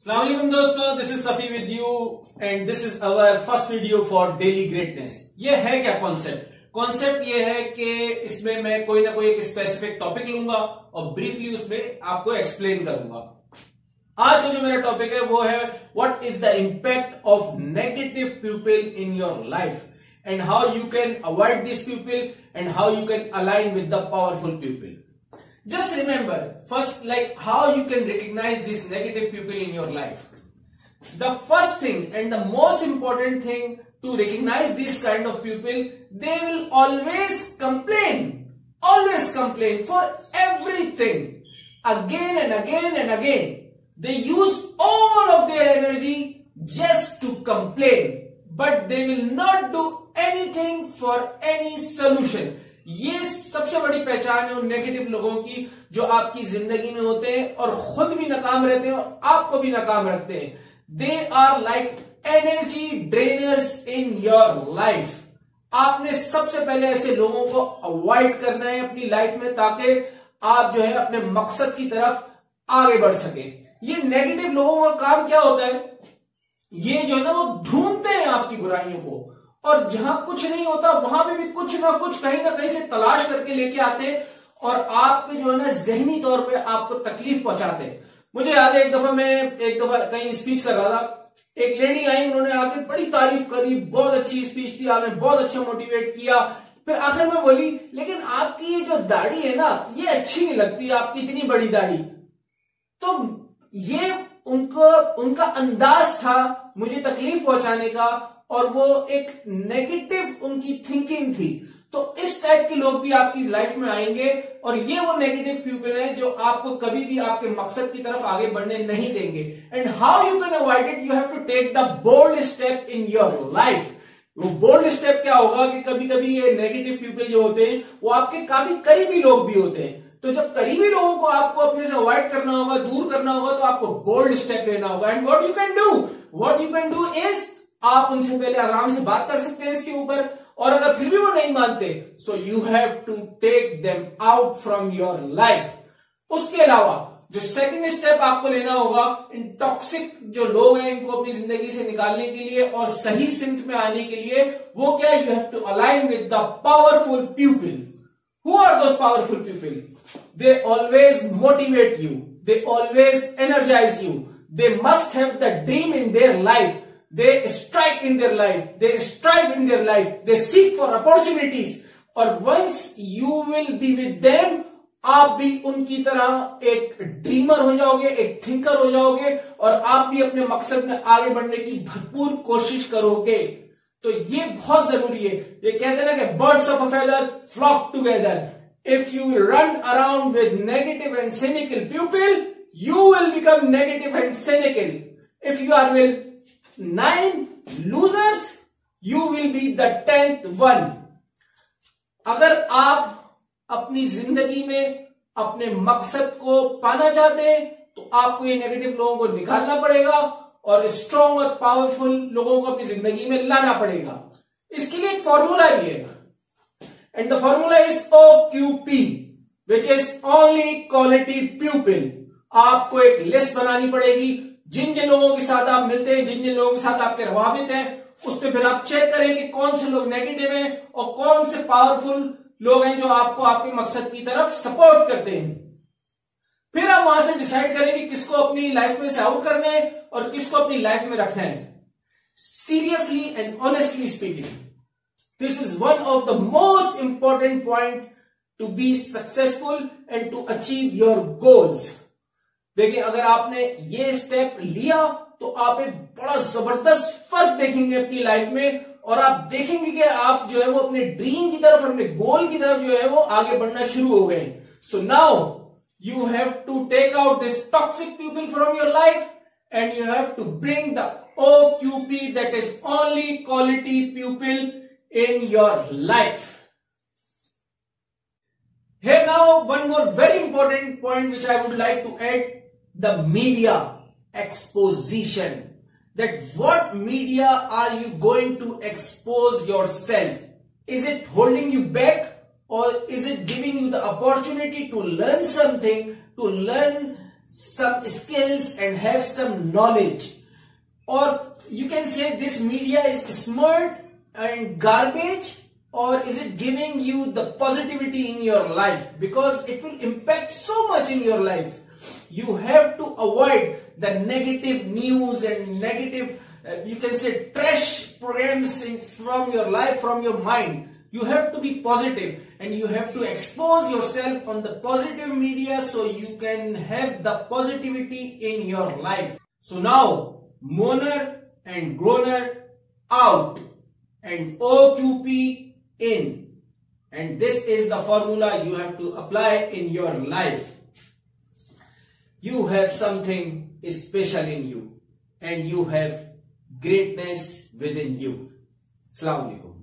Assalamualaikum दोस्तों this is Safi with you and this is our first video for daily greatness ये है क्या concept concept ये है कि इसमें मैं कोई ना कोई एक स्पेसिफिक टॉपिक लूँगा और ब्रीफली उसमें आपको एक्सप्लेन करूँगा। आज का जो मेरा टॉपिक है वो है what is the impact of negative people in your life and how you can avoid this people and how you can align with the powerful people Just remember, first, like how you can recognize these negative people in your life. The first thing and the most important thing to recognize these kind of people, they will always complain. Always complain for everything. Again and again and again. They use all of their energy just to complain. But they will not do anything for any solution. ये सबसे बड़ी पहचान है उन negative लोगों की, जो आपकी ज़िंदगी में होते हैं और खुद भी नाकाम रहते हैं और आपको भी नाकाम रखते हैं। They are like energy drainers in your life आपने सबसे पहले ऐसे लोगों को अवॉइड करना है अपनी लाइफ में ताकि आप जो है अपने मकसद की तरफ़ आगे बढ़ सके। ये नेगेटिव लोगों का काम क्या होता है? ये जो है ना, वो ढूंढते हैं आपकी बुराइयों को। और जहाँ कुछ नहीं होता, वहाँ पे भी कुछ ना कुछ कहीं ना कहीं से तलाश करके लेके आते और आपके जो है ना जहनी तौर पे आपको तकलीफ़ पहुंचाते। मुझे याद है, एक दफ़ा मैं एक दफ़ा कहीं स्पीच कर रहा था। एक लेडी आई, उन्होंने आके बड़ी तारीफ़ करी, बहुत अच्छी स्पीच थी, आपने बहुत अच्छा मोटिवेट किया। फिर आखिर में बोली, लेकिन आपकी ये जो दाढ़ी है ना, ये अच्छी नहीं लगती, आपकी इतनी बड़ी दाढ़ी। तो ये उनको, उनका अंदाज था मुझे तकलीफ़ पहुँचाने का और वो एक नेगेटिव उनकी थिंकिंग थी। तो इस टाइप के लोग भी आपकी लाइफ में आएँगे और ये वो नेगेटिव पीपल हैं जो आपको कभी भी आपके मकसद की तरफ़ आगे बढ़ने नहीं देंगे। And how you can avoid it you have to take the bold step in your life वो बोल्ड स्टेप क्या होगा कि कभी कभी ये नेगेटिव पीपल जो होते हैं, वो आपके काफ़ी करीबी लोग भी होते हैं। तो जब करीबी लोगों को आपको अपने से अवॉइड करना होगा, दूर करना होगा तो आपको बोल्ड स्टेप लेना होगा। And what you can do what you can do is आप उनसे पहले आराम से बात कर सकते हैं इसके ऊपर, और अगर फिर भी वो नहीं मानते so you have to take them out from your life उसके अलावा, जो सेकंड स्टेप आपको लेना होगा, इन टॉक्सिक जो लोग हैं, इनको अपनी ज़िंदगी से निकालने के लिए और सही सिंथ में आने के लिए, वो क्या you have to align with the powerful people who are those powerful people they always motivate you they always energize you they must have the dream in their life they strike in their life. They strive in their life. They seek for opportunities. और once you will be with them, आप भी उनकी तरह एक dreamer हो जाओगे, एक thinker हो जाओगे, और आप भी अपने मकसद में आगे बढ़ने की भरपूर कोशिश करोगे। तो ये बहुत ज़रूरी है। ये कहते ना कि birds of a feather flock together if you run around with negative and cynical people you will become negative and cynical if you are will nine losers you will be the tenth one अगर आप अपनी ज़िंदगी में अपने मकसद को पाना चाहते हैं तो आपको ये नेगेटिव लोगों को निकालना पड़ेगा और स्ट्रॉन्ग और पावरफुल लोगों को अपनी ज़िंदगी में लाना पड़ेगा। इसके लिए एक फॉर्मूला भी है। And the formula is O Q P which is only quality pupil आपको एक लिस्ट बनानी पड़ेगी जिन जिन लोगों के साथ आप मिलते हैं जिन जिन लोगों के साथ आपके रवाबित हैं, उस पर फिर आप चेक करें कि कौन से लोग नेगेटिव हैं और कौन से पावरफुल लोग हैं जो आपको आपके मकसद की तरफ़ सपोर्ट करते हैं। फिर आप वहाँ से डिसाइड करें कि किसको अपनी लाइफ में से आउट करना है और किसको अपनी लाइफ में रखना है। Seriously and honestly speaking this is one of the most important point to be successful and to achieve your goals देखिए, अगर आपने ये स्टेप लिया तो आप एक बड़ा ज़बरदस्त फ़र्क देखेंगे अपनी लाइफ में, और आप देखेंगे कि आप जो है वो अपने ड्रीम की तरफ़ अपने गोल की तरफ़ जो है वो आगे बढ़ना शुरू हो गए so now you have to take out this toxic people from your life and you have to bring the O Q P that is only quality people in your life Here now, one more very important point which I would like to add. The media exposition. That what media are you going to expose yourself? Is it holding you back or is it giving you the opportunity to learn something to learn some skills and have some knowledge? Or you can say this media is smart and garbage or is it giving you the positivity in your life? Because it will impact so much in your life you have to avoid the negative news and negative uh, you can say trash programs in, from your life from your mind you have to be positive and you have to expose yourself on the positive media so you can have the positivity in your life so now moner and groner out and OQP in. And this is the formula you have to apply in your life. You have something special in you and you have greatness within you. Assalamu alaikum.